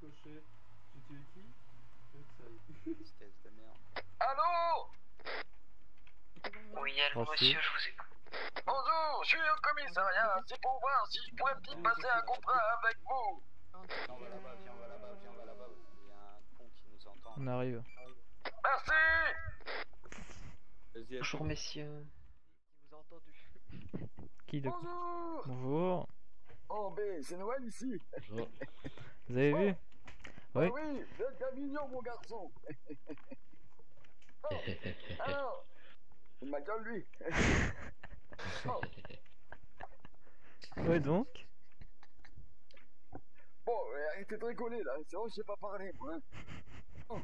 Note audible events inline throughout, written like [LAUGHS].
ricochet. Tu tues qui. Espèce de merde. Allô Oui, allô, monsieur, je vous écoute. Bonjour, je suis au commissariat. C'est pour voir si je pourrais peut-être passer un contrat avec vous. Viens, on va là-bas, viens, on va là-bas, viens, on va là-bas. Il y a un con qui nous entend. On arrive. Merci. Bonjour, messieurs. Vous a entendu. Qui de Bonjour. Bonjour. Oh, ben, c'est Noël ici. Vous avez vu? Oui. Ah oui, vous êtes bien mignon, mon garçon. [LAUGHS] oh, alors, il ma gueule, lui. [LAUGHS] oh, Ouais donc bon, arrêtez de rigoler, là. C'est vrai, je sais pas parler, moi. hein. Oh,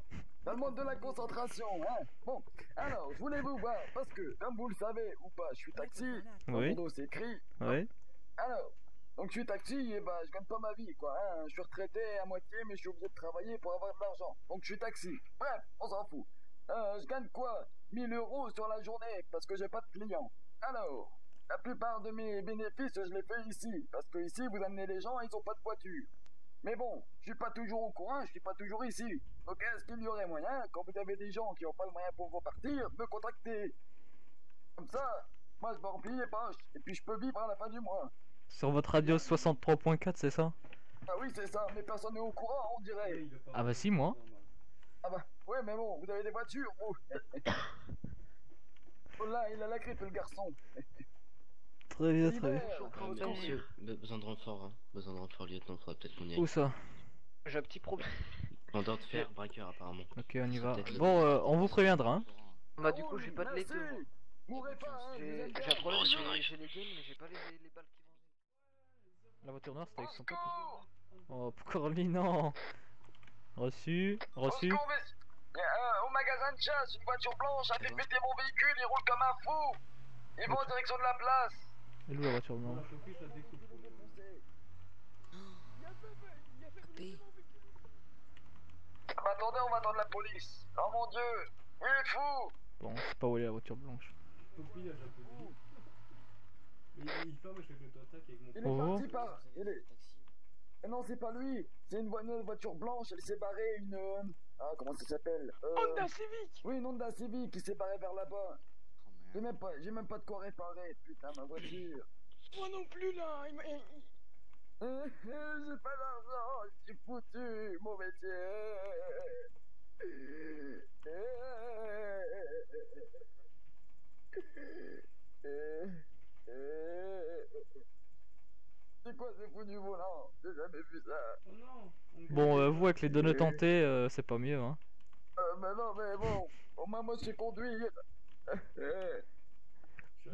ça demande de la concentration, hein. Bon, alors, je voulais vous voir, parce que, comme vous le savez ou pas, je suis taxi. Oui. mon dos, c'est écrit. Oui. Alors, donc je suis taxi et bah je gagne pas ma vie quoi. Hein. Je suis retraité à moitié mais je suis obligé de travailler pour avoir de l'argent. Donc je suis taxi. Bref, on s'en fout. Euh, je gagne quoi? 1000 euros sur la journée parce que j'ai pas de clients. Alors, la plupart de mes bénéfices je les fais ici parce que ici vous amenez les gens et ils ont pas de voiture. Mais bon, je suis pas toujours au courant, je suis pas toujours ici. Donc est-ce qu'il y aurait moyen, quand vous avez des gens qui ont pas le moyen pour repartir, de me contacter? Comme ça, moi je me remplis les poches et puis je peux vivre à la fin du mois. Sur votre radio 63.4, c'est ça? Ah oui, c'est ça, mais personne n'est au courant, on dirait. Ah bah si, moi. Ah bah, ouais, mais bon, vous avez des voitures, vous. [COUGHS] oh là, il a la grippe, le garçon. [COUGHS] Très bien, très bien. Be- besoin de renfort, hein. besoin de renfort, lieutenant, faudrait peut-être qu'on y aille. Où ça? J'ai un petit problème. Vendeur de fer, braqueur apparemment. Ok, on y va. Bon, euh, on vous préviendra. Hein. Bah, du Ah coup, j'ai pas de les deux. Mourrez pas, hein, J'ai un problème, Oh, j'ai les gaines, mais j'ai pas les, les balles qui vont. La voiture noire, c'était avec son pote. Oh, pourquoi lui, non Reçu, Au reçu. secours, mais- Euh, au magasin de chasse, une voiture blanche a fait péter mon véhicule, il roule comme un fou. Ils vont en direction de la place. Elle est où la voiture blanche je. Ah bah, attendez, on va attendre la police. Oh mon dieu, il est fou. Bon, c'est pas où elle est la voiture blanche. Il- il ferme, je fais que l'auto-attaque avec mon Il est Oh. parti par... Il est... Eh non, c'est pas lui. C'est une, vo- une voiture blanche, elle s'est barrée, une... euh, Ah, comment ça s'appelle euh... Honda Civic Oui, une Honda Civic qui s'est barrée vers là-bas. Oh J'ai merde. même pas, j'ai même pas de quoi réparer, putain, ma voiture. Moi non plus, là il m'a- il- Euh, euh, j'ai pas d'argent, je suis foutu, mon métier. Euh, euh, euh, euh. C'est quoi ce fou du volant? J'ai jamais vu ça. Oh non on Bon, euh, vous, avec les données tentées, euh, c'est pas mieux, hein. Euh, mais non, mais bon, au moins moi je sais conduire. [LAUGHS]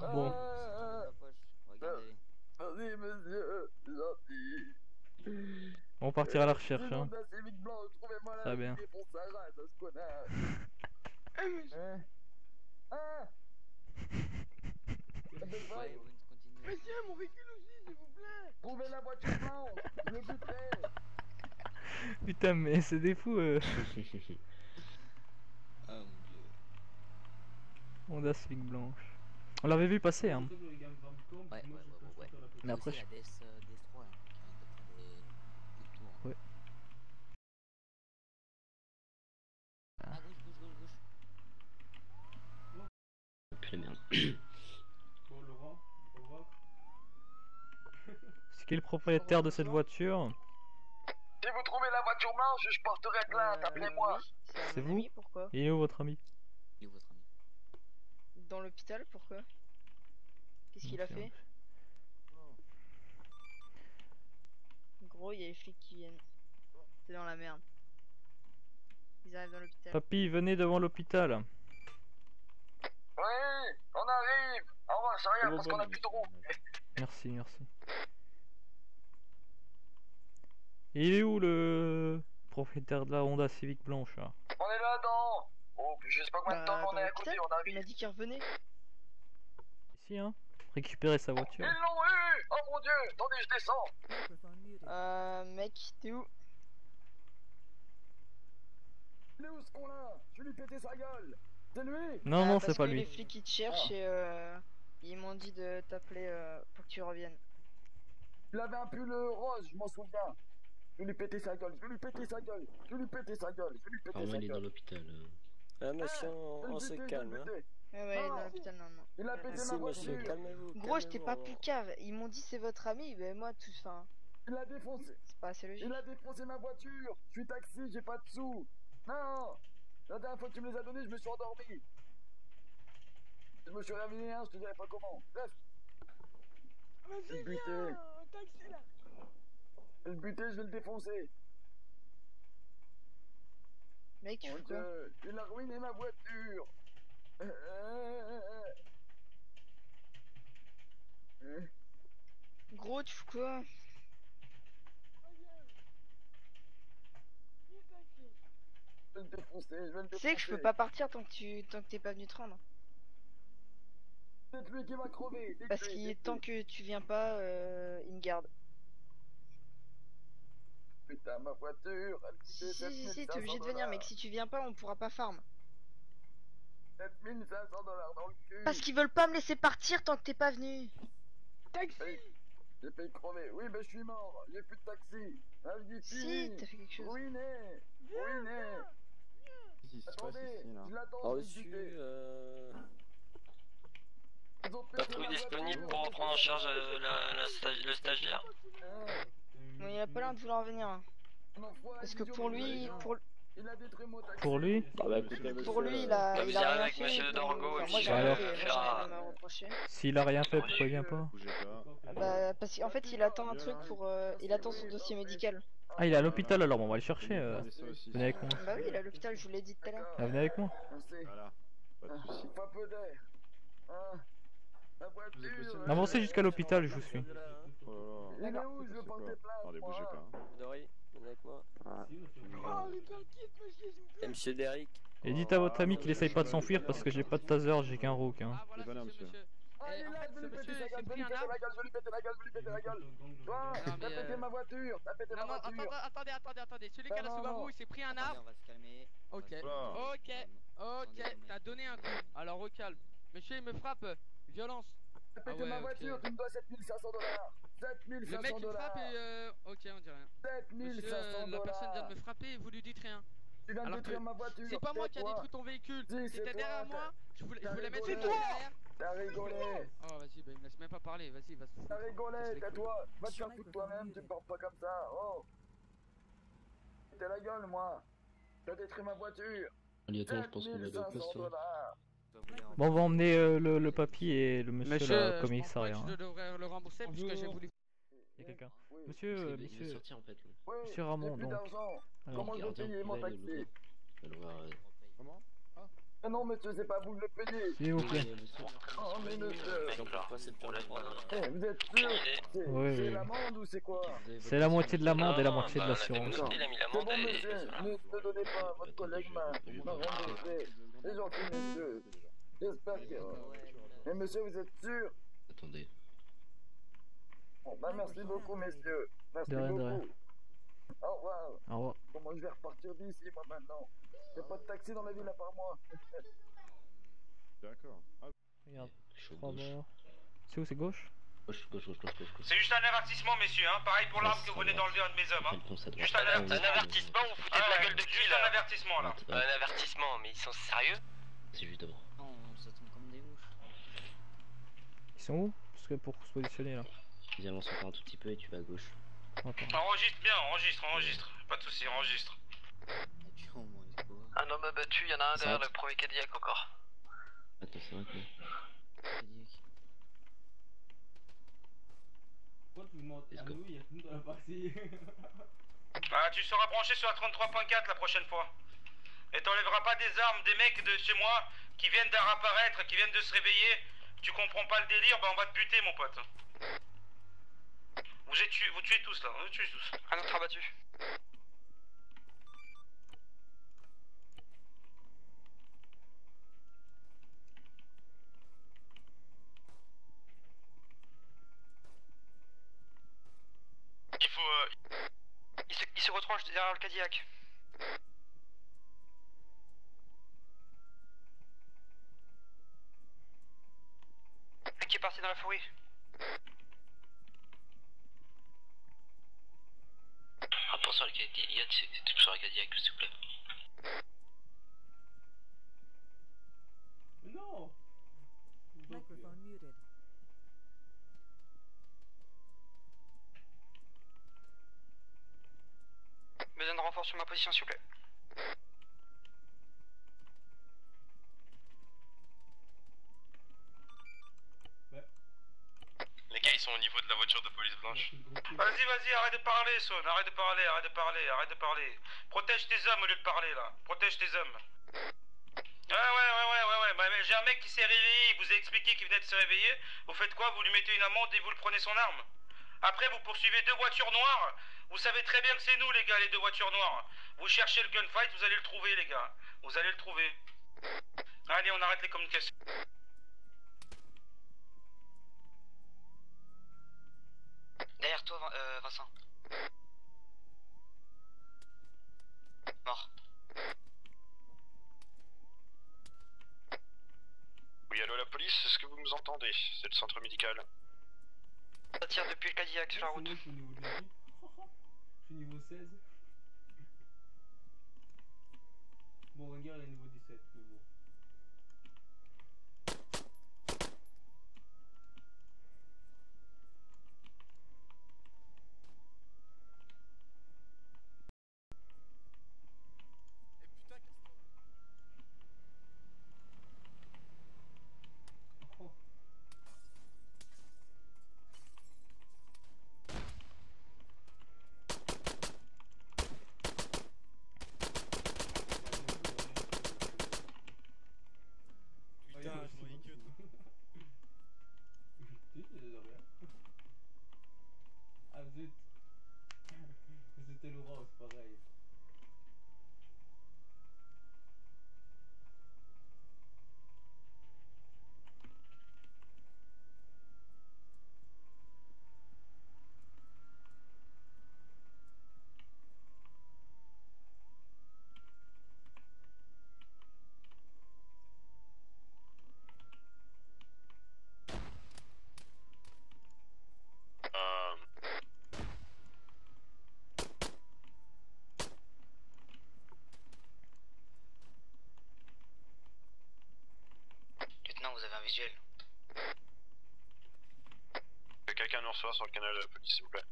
Ah. Bon. euh, poche. Regardez. Merci monsieur, c'est gentil. On partira à la recherche, hein. Très bien. vie [LAUGHS] pour sa race, à ce connard. Hein Ah Continue. Mais tiens, mon véhicule aussi, s'il vous plaît Trouvez la voiture blanche, je le buterai. Putain, mais c'est des fous, euh. Ah mon dieu. Honda Civic blanche. On l'avait vu passer, hein. Ouais, ouais, je ouais, ouais. Mais après, C'est la DS, euh, DS3 hein, qui arrête de faire des, des tours. Ouais. Ah, gauche, gauche, gauche, gauche. Puis la merde. Bon, Laurent, au revoir. C'est qui le propriétaire de cette voiture Si vous trouvez la voiture blanche, je porterai plainte, Euh, appelez-moi. C'est vous Pourquoi Il est où votre ami Il est où votre ami Dans l'hôpital, pourquoi Qu'est-ce qu'il a fait Gros, il y a les flics qui viennent. T'es dans la merde. Ils arrivent dans l'hôpital. Papy, venez devant l'hôpital. Oui, on arrive. Au revoir, c'est rien, parce qu'on a plus de roues. Merci, merci. Et il est où le propriétaire de la Honda Civic blanche là? On est là-dedans. Oh, je sais pas combien de Bah, temps qu'on dans est à côté, on Il arrive. m'a dit qu'il revenait. Ici, hein? Récupérer sa Ils voiture. l'ont eu Oh mon dieu Attendez, je descends Euh, mec, t'es où? Il est où ce con-là? Je vais lui péter sa gueule C'est lui Non, Ah, non, parce c'est pas que lui. Les flics qui te cherchent et euh, ils m'ont dit de t'appeler euh, pour que tu reviennes. Il avait un pull rose, je m'en souviens. Vais lui péter sa gueule, je vais lui péter sa gueule, je vais lui péter sa gueule, je vais lui péter Apparemment, sa il est dans gueule. l'hôpital. euh. Ah, monsieur, on, Je vais on se je calme. le Hein. buter. Ouais, ouais, il est dans Ah. l'hôpital normalement. Il a pété ma monsieur, voiture. calmez-vous. Gros, j'étais pas poucave. Ils m'ont dit c'est votre ami, mais moi, tout. Enfin, Il a défoncé. c'est pas assez logique. Il a défoncé ma voiture. Je suis taxi, j'ai pas de sous. Non. La dernière fois que tu me les as donnés, je me suis endormi. Je me suis réveillé, hein, je te dirai pas comment. Bref, Vas-y, viens Taxi là je vais le buter, je vais le défoncer. Mec, tu fais quoi il a ruiné ma voiture. Euh. Gros, tu fais quoi? Je vais le défoncer, je vais le défoncer. Tu sais que je peux pas partir tant que tu tant que t'es pas venu te rendre. C'est lui qui va crever. Parce qu'il dites-lui. tant que tu viens pas, euh, il me garde. Putain, ma voiture, elle Si, si, si, si, t'es 7500 obligé de venir, mec. Si tu viens pas, on pourra pas farm. 7500 dollars dans le cul. Parce qu'ils veulent pas me laisser partir tant que t'es pas venu. Taxi J'ai failli crever. Oui, ben je suis mort. J'ai plus de taxi. La vie est Si, t'as fait quelque chose. Ruiné. Ruiné. Attendez, je l'attends. Ah, je Reçu, buter. euh... Patrouille disponible pour prendre en charge euh, la, le stagiaire? Ah, il a pas l'air de vouloir venir. hein. Parce que pour lui, pour, taxi. Pour lui Ah bah pour monsieur, lui, il euh, a, Bah, il a rien avec fait. monsieur Dorgo et puis, euh, reprocher. S'il a rien fait, pourquoi il vient pas pas. Bah, parce qu'en fait, il attend un truc pour. euh, il attend son dossier médical. Ah, il est à l'hôpital alors, bon, on va le chercher. euh. Venez avec moi. Bah oui, il est à l'hôpital, je vous l'ai dit tout à l'heure. Ah, venez avec moi. Voilà, pas de soucis. Avancez jusqu'à l'hôpital, je vous suis. Oh là où Je veux porter plainte. Attendez, moi. bougez pas. hein. Dory, viens avec moi. Si, monsieur. Oh, monsieur, s'il vous plaît Et monsieur Derrick. Et dites à votre ami qu'il essaye pas de s'enfuir parce que j'ai pas de taser, j'ai qu'un rook. Hein. Ah voilà, Désolé, monsieur, monsieur. monsieur. Ah, il est en là, fait, je vais ce lui péter monsieur sa gueule, s'est je vais pris lui un péter la arbre. gueule, je vais lui péter la gueule, je vais lui péter la gueule. Toi, Non, t'as mais, pété ma voiture, t'as pété ma Non, non, voiture. attendez, attendez, attendez. Celui qui a la Subaru, il s'est pris un arbre. on va se calmer. Ok, ok, ok. T'as donné un coup. Alors au calme. Monsieur, il me frappe. Violence. T'as Ah pété ouais, ma voiture, tu me dois 7500 dollars. Le mec, 7500 il me frappe et euh... Ok, on dit rien. Monsieur, 7500 euh, la personne vient de me frapper et vous lui dites rien. Tu viens de détruire ma voiture. C'est pas moi qui a détruit ton véhicule. C'était toi, derrière t'as- moi. Je voulais, je t'as voulais mettre derrière. T'as rigolé. Oh, vas-y, bah, il me laisse même pas parler. Vas-y, va se foutre. T'as rigolé, les tais-toi. Va te faire foutre toi-même, tu me parles pas comme ça. Oh. T'es la gueule, moi. T'as détruit ma voiture. Lieutenant, je pense qu'on a deux 7500 postes. dollars. Bon, on va emmener euh, le, le papy et le monsieur, Monsieur, là, euh, au je pense pas commissariat. que hein. je devrais le rembourser puisque j'ai voulu. Il y a quelqu'un. Oui. Monsieur, Parce euh, Il monsieur, sortir en fait. lui. Oui, Monsieur Ramon, j'ai plus donc. d'argent. alors, Comment je vais Gardien, payer mon taxi euh, Comment Ah non, monsieur, c'est pas vous de le payer. s'il vous plaît. monsieur. Oh, mais. Eh, vous êtes sûr C'est Oui, l'amende ou c'est quoi C'est la moitié de l'amende et la moitié de bah, l'assurance. on a Il a mis C'est l'amende bon, et... monsieur. Ne ne donnez pas. Votre collègue m'a m'a remboursé. C'est gentil, monsieur. J'espère que... Mais monsieur, vous êtes sûr? Attendez. Bon, bah, merci beaucoup, messieurs. Merci De rien, de beaucoup. rien. Au revoir. Au revoir. Comment je vais repartir d'ici, moi, maintenant? Y'a pas de taxi dans la ville à part moi. [LAUGHS] D'accord. Ah, Regarde, Je suis trois morts. C'est où, c'est gauche? Gauche, gauche, gauche, gauche, gauche. gauche. C'est juste un avertissement, messieurs, hein. Pareil pour l'arme que vous venez d'enlever à un de mes hommes, hein. Juste un, Ah, avertissement, vous foutez de la gueule de Juste un avertissement, là. Ah, Un avertissement, mais ils sont sérieux? C'est juste devant. Non, on s'attend comme des ouf. Ils sont où Parce que pour se positionner là. Vas-y, avance encore un tout petit peu et tu vas à gauche. Attends. Enregistre bien, enregistre, enregistre. Pas de soucis, enregistre. Un homme abattu, il y en a un derrière le premier Cadillac encore. Attends, c'est vrai que. Cadillac. Pourquoi tu à nous, il y a tout dans la partie [LAUGHS] [LAUGHS] Ah, tu seras branché sur la 33.4 la prochaine fois. Et t'enlèveras pas des armes des mecs de chez moi qui viennent d'en apparaître, qui viennent de se réveiller. Tu comprends pas le délire, bah on va te buter, mon pote. Vous êtes vous tuez tous là, vous tuez tous. Un autre abattu. Il faut... euh, Il se, il se retranche derrière le Cadillac. Est parti dans la forêt. Attention c'est tout sur la Cadillac, s'il vous plaît. Non Microphone muted. Besoin de renfort sur ma position, s'il vous plaît. Les gars, ils sont au niveau de la de police blanche. Vas-y, vas-y, arrête de parler, Son. Arrête de parler, arrête de parler, arrête de parler. Protège tes hommes au lieu de parler, là. Protège tes hommes. Ouais, ouais, ouais, ouais, ouais, ouais. Bah, J'ai un mec qui s'est réveillé, il vous a expliqué qu'il venait de se réveiller. Vous faites quoi? Vous lui mettez une amende et vous le prenez son arme. Après, vous poursuivez deux voitures noires. Vous savez très bien que c'est nous, les gars, les deux voitures noires. Vous cherchez le gunfight, vous allez le trouver, les gars. Vous allez le trouver. Allez, on arrête les communications. Derrière toi, euh, Vincent. Mort. Oui, allô, la police, est-ce que vous nous entendez? C'est le centre médical. Ça tire depuis le Cadillac sur la route. C'est moi qui suis au niveau de la [LAUGHS] vie. Je suis niveau 16. Bon, Wenger il est niveau 17, mais bon. Oh. Putain, je voyais que Si, c'est de rien. Ah [LAUGHS] C'était Laurent, c'est pareil. Euh... Lieutenant, vous avez un visuel. Que quelqu'un nous reçoit sur le canal de la police, s'il vous plaît.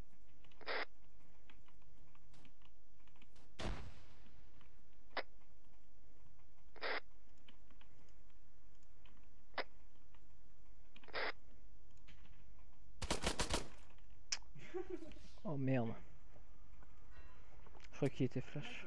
Oh merde. Je crois qu'il était flash.